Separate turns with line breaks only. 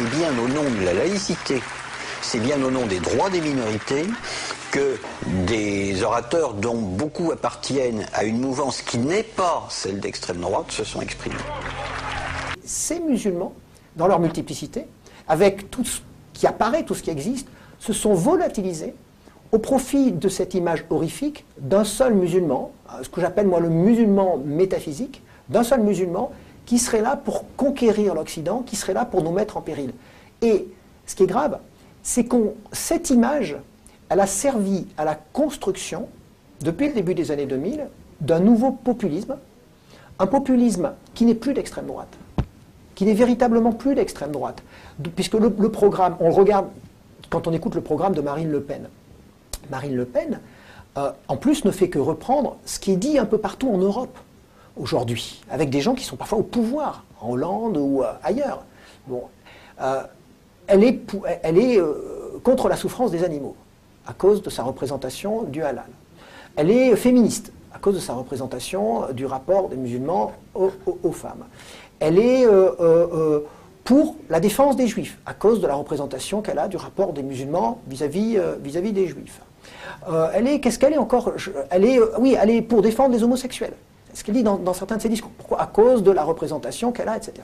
c'est bien au nom de la laïcité, c'est bien au nom des droits des minorités que des orateurs dont beaucoup appartiennent à une mouvance qui n'est pas celle d'extrême droite se sont exprimés.
Ces musulmans, dans leur multiplicité, avec tout ce qui apparaît, tout ce qui existe, se sont volatilisés au profit de cette image horrifique d'un seul musulman, ce que j'appelle moi le musulman métaphysique, d'un seul musulman qui serait là pour conquérir l'Occident, qui serait là pour nous mettre en péril. Et ce qui est grave, c'est que cette image, elle a servi à la construction, depuis le début des années 2000, d'un nouveau populisme, un populisme qui n'est plus d'extrême droite, qui n'est véritablement plus d'extrême droite, puisque le, programme, on regarde quand on écoute le programme de Marine Le Pen. Marine Le Pen, euh, en plus, ne fait que reprendre ce qui est dit un peu partout en Europe aujourd'hui, avec des gens qui sont parfois au pouvoir, en Hollande ou euh, ailleurs. Bon, euh, elle est, est contre la souffrance des animaux, à cause de sa représentation du halal. Elle est féministe, à cause de sa représentation du rapport des musulmans aux, femmes. Elle est pour la défense des juifs, à cause de la représentation qu'elle a du rapport des musulmans vis-à-vis vis -vis des juifs. Euh, elle est, qu'est-ce qu'elle est encore? Elle est, euh, oui, elle est pour défendre les homosexuels. Ce qu'elle dit dans, certains de ses discours. Pourquoi? À cause de la représentation qu'elle a, etc.